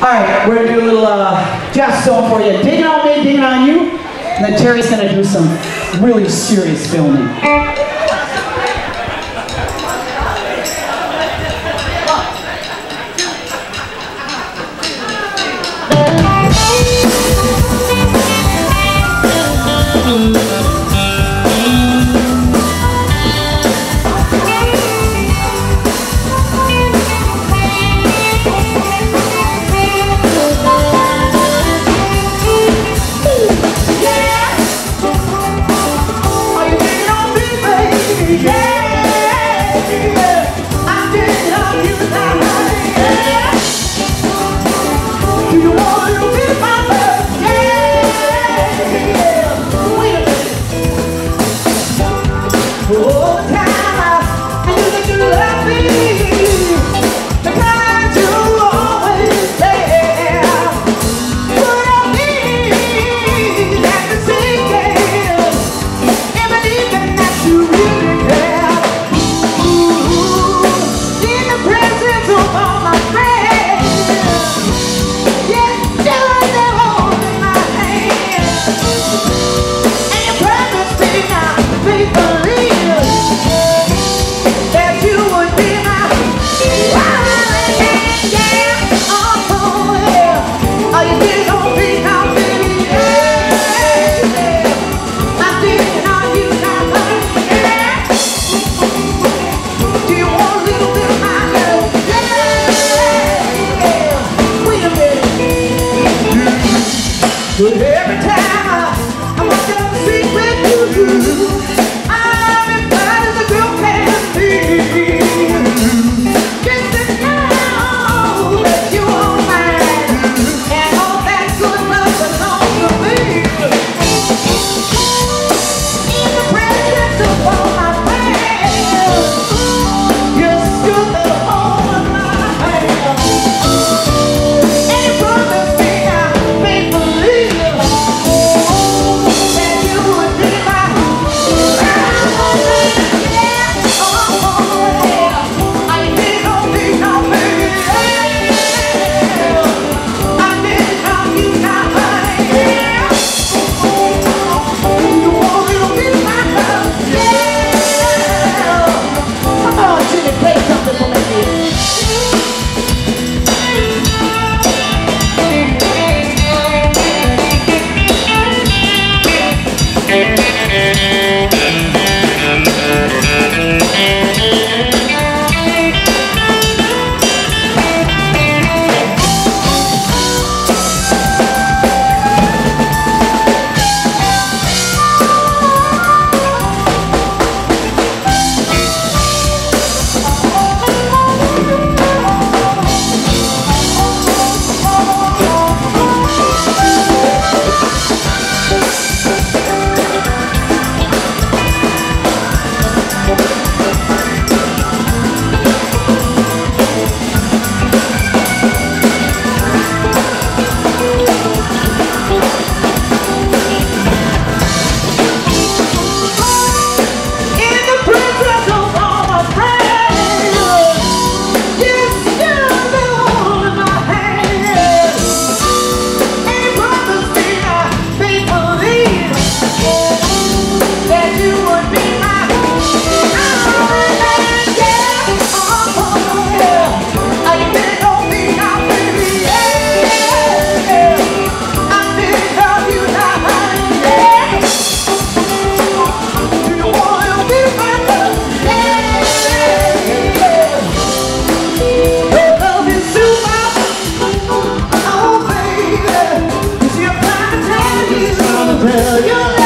All right, we're gonna do a little uh, jazz song for you. Digging on me, digging on you. And then Terry's gonna do some really serious filming. tell you